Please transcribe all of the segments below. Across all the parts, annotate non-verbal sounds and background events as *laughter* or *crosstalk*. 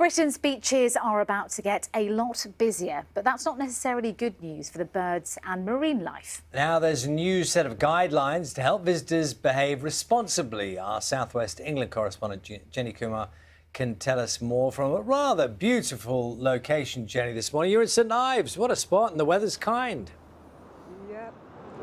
Britain's beaches are about to get a lot busier, but that's not necessarily good news for the birds and marine life. Now there's a new set of guidelines to help visitors behave responsibly. Our Southwest England correspondent Jenny Kumah can tell us more from a rather beautiful location, Jenny, this morning. You're in St Ives. What a spot, and the weather's kind.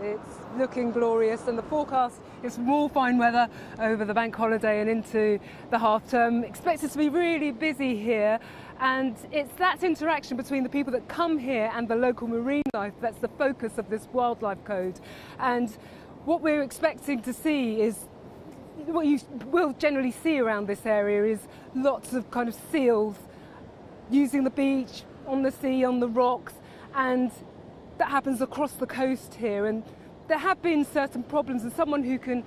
It's looking glorious, and the forecast is more fine weather over the bank holiday and into the half term. Expected to be really busy here, and it's that interaction between the people that come here and the local marine life that's the focus of this wildlife code. And what we're expecting to see is what you will generally see around this area is lots of kind of seals using the beach, on the sea, on the rocks, and that happens across the coast here. And there have been certain problems, and someone who can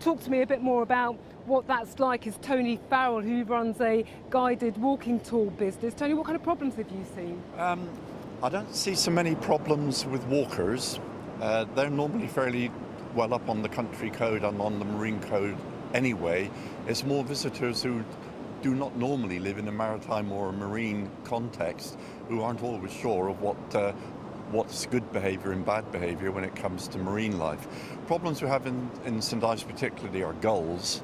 talk to me a bit more about what that's like is Tony Farrell, who runs a guided walking tour business. Tony, what kind of problems have you seen? Um, I don't see so many problems with walkers. Uh, they're normally fairly well up on the country code and on the marine code anyway. It's more visitors who do not normally live in a maritime or a marine context who aren't always sure of what uh, what's good behaviour and bad behaviour when it comes to marine life. Problems we have in, in St Ives particularly are gulls.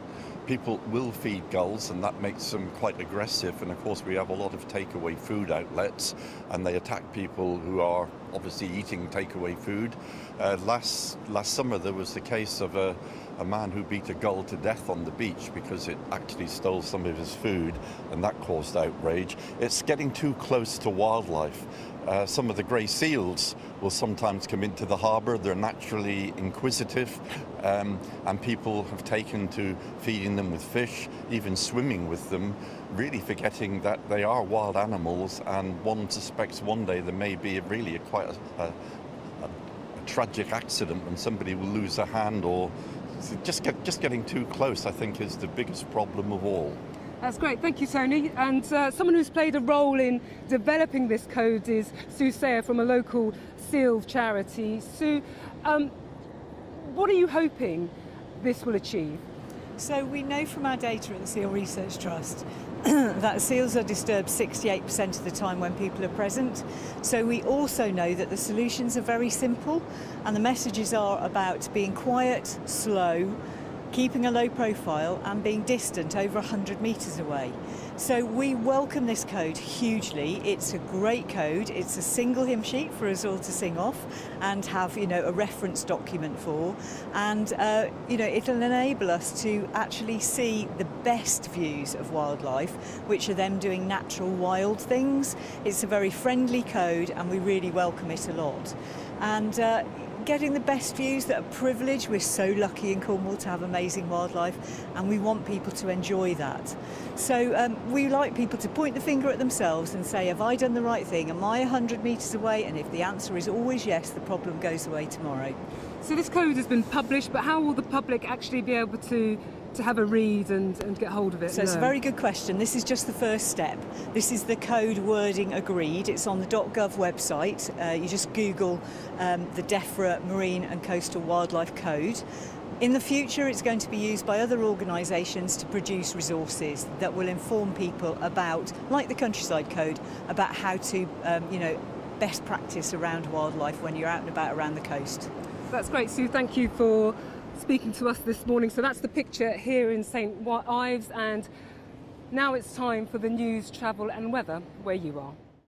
People will feed gulls and that makes them quite aggressive and of course we have a lot of takeaway food outlets and they attack people who are obviously eating takeaway food. Uh, last, last summer there was the case of a, a man who beat a gull to death on the beach because it actually stole some of his food and that caused outrage. It's getting too close to wildlife uh, some of the grey seals will sometimes come into the harbour. They're naturally inquisitive, um, and people have taken to feeding them with fish, even swimming with them, really forgetting that they are wild animals, and one suspects one day there may be really a, quite a, a, a tragic accident when somebody will lose a hand or just, get, just getting too close, I think, is the biggest problem of all. That's great, thank you, Tony. And uh, someone who's played a role in developing this code is Sue Sayer from a local seal charity. Sue, um, what are you hoping this will achieve? So we know from our data at the Seal Research Trust *clears throat* that seals are disturbed 68% of the time when people are present. So we also know that the solutions are very simple and the messages are about being quiet, slow, keeping a low profile and being distant over 100 metres away. So we welcome this code hugely. It's a great code. It's a single hymn sheet for us all to sing off and have, you know, a reference document for. And, uh, you know, it'll enable us to actually see the best views of wildlife, which are them doing natural wild things. It's a very friendly code and we really welcome it a lot. And, uh, getting the best views that are privileged. We're so lucky in Cornwall to have amazing wildlife and we want people to enjoy that. So um, we like people to point the finger at themselves and say, have I done the right thing? Am I 100 metres away? And if the answer is always yes, the problem goes away tomorrow. So this code has been published, but how will the public actually be able to to have a read and, and get hold of it? So it's a very good question. This is just the first step. This is the code wording agreed. It's on the .gov website. Uh, you just Google um, the DEFRA Marine and Coastal Wildlife Code. In the future, it's going to be used by other organisations to produce resources that will inform people about, like the Countryside Code, about how to, um, you know, best practice around wildlife when you're out and about around the coast. That's great, Sue. Thank you for speaking to us this morning. So that's the picture here in St Ives and now it's time for the news, travel and weather where you are.